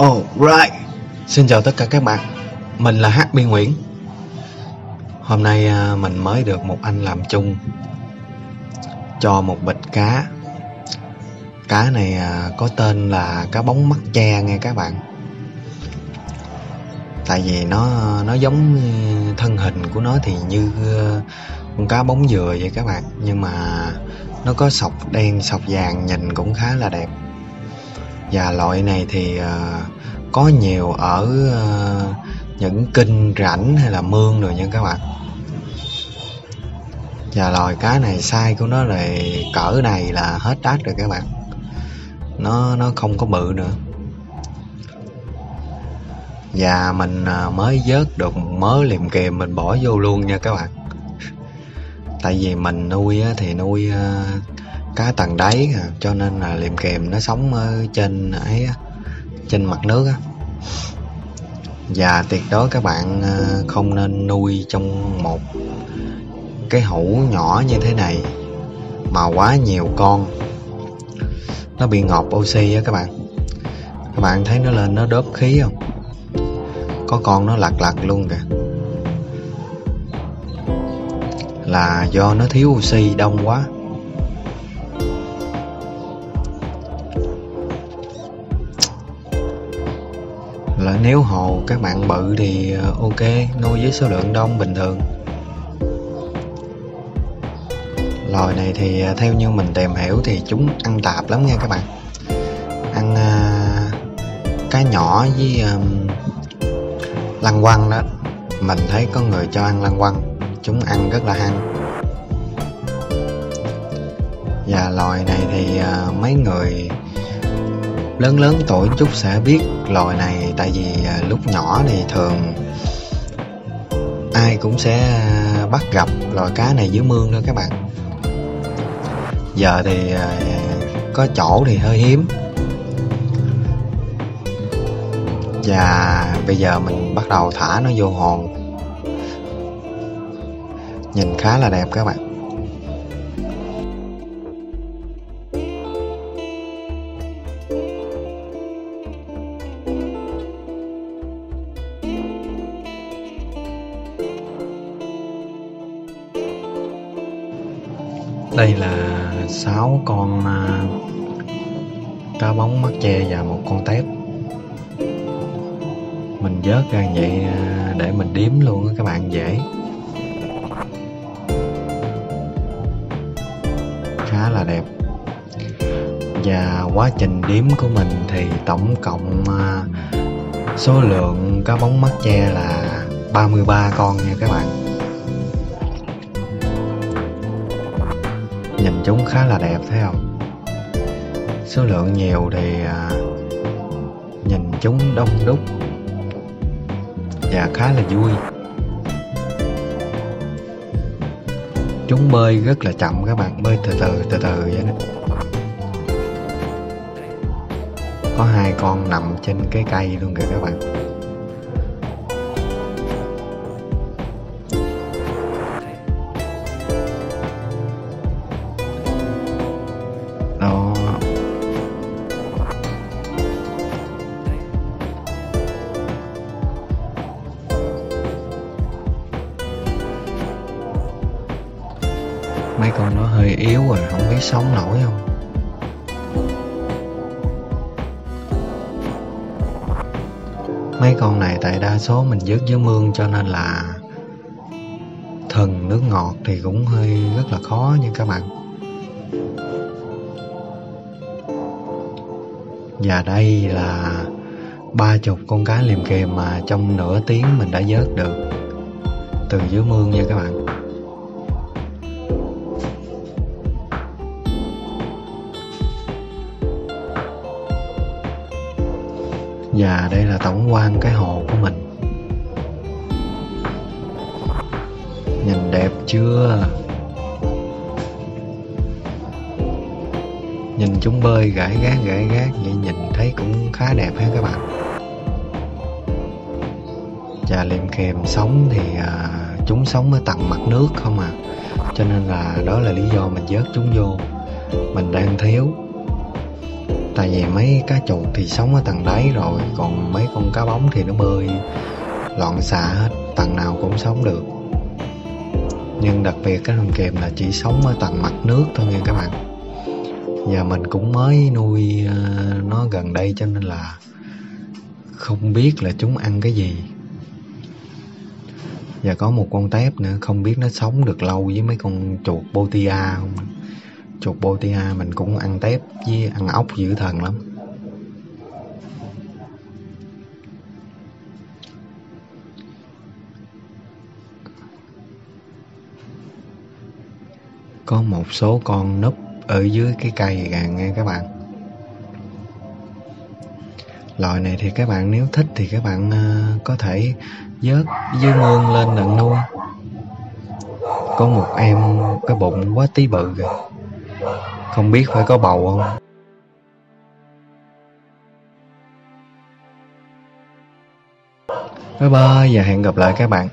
Alright, xin chào tất cả các bạn. Mình là HB Nguyễn. Hôm nay à, mình mới được một anh làm chung Cho một bịch cá. Cá này à, có tên là cá bóng mắt che nghe các bạn. Tại vì nó nó giống thân hình của nó thì như à, con cá bóng dừa vậy các bạn. Nhưng mà nó có sọc đen sọc vàng nhìn cũng khá là đẹp và loại này thì uh, có nhiều ở uh, những kinh rãnh hay là mương rồi nha các bạn. Và loài cá này size của nó là cỡ này là hết đát rồi các bạn. Nó nó không có bự nữa. Và mình ờ, mới vớt được mớ liềm kềm mình bỏ vô luôn nha các bạn. Tại vì mình nuôi thì nuôi cá tầng đáy à, cho nên là liềm kèm nó sống ở trên ấy trên mặt nước á. Và tuyệt đối các bạn à, không nên nuôi trong một cái hũ nhỏ như thế này mà quá nhiều con. Nó bị ngọt oxy á các bạn. Các bạn thấy nó lên nó đớp khí không? Có con nó lặt lặt luôn kìa. Là do nó thiếu oxy đông quá. Là nếu hồ các bạn bự thì ờ, ok nuôi với số lượng đông bình thường. Loài này thì ờ, theo như mình tìm hiểu thì chúng ăn tạp lắm nha các bạn. Ăn uh, cá nhỏ với um, lăng quăng đó. Mình thấy có người cho ăn lăng quăng chúng ăn rất là hăng và loài này thì uh, mấy người lớn lớn tuổi chút sẽ biết loài này tại vì à, lúc nhỏ thì thường ai cũng sẽ à, bắt gặp loài cá này dưới mương thôi các bạn. Giờ thì à, có chỗ thì hơi hiếm. Và bây giờ mình bắt đầu thả nó vô hồn nhìn khá là đẹp các bạn. Đây là sáu con à, cá bóng mắt che và một con tép. Mình vớt ra vậy à, để mình đếm luôn các bạn dễ. Khá là đẹp. Và quá trình đếm của mình thì tổng cộng à, số lượng cá bóng mắt che là 33 con nha các bạn. Nhìn chúng khá là đẹp thấy không? Số lượng nhiều thì à, nhìn chúng đông đúc và khá là vui. Chúng bơi rất là chậm các bạn bơi từ từ từ từ vậy đó. Có hai con nằm trên cái cây luôn kìa các bạn. Mấy con nó hơi yếu rồi, không biết sống nổi không? Mấy con này tại đa số mình dứt dưới mương cho nên là thần nước ngọt thì cũng hơi rất là khó nha các bạn. Và đây là ba chục con cá liềm kềm mà trong nửa tiếng mình đã vớt được từ dưới mương nha các bạn. Và đây là tổng quan cái hồ của mình. Nhìn đẹp chưa? Nhìn chúng bơi gãi gác gãi gác vậy nhìn thấy cũng khá đẹp ha các bạn. Và liềm kèm sống thì à, chúng sống ở tầng mặt nước không à. Cho nên là đó là lý do mình vớt chúng vô. Mình đang thiếu tại vì mấy cá chuột thì sống ở tầng đáy rồi, còn mấy con cá bóng thì nó bơi loạn xạ hết, tầng nào cũng sống được. Nhưng đặc biệt cái thằng kèm là chỉ sống ở tầng mặt nước thôi nha các bạn. Và mình cũng mới nuôi ờ, nó gần đây cho nên là không biết là chúng ăn cái gì. Và có một con tép nữa, không biết nó sống được lâu với mấy con chuột botia không? Chuột botia mình cũng ăn tép với ăn ốc dữ thần lắm. Có một số con núp ở dưới cái cây kìa nghe các bạn. Loại này thì các bạn nếu thích thì các bạn uh, có thể vớt dưới mương lên đặng nuôi. Có một em cái bụng quá tí bự rồi không biết phải có bầu không? Bye bye và hẹn gặp lại các bạn.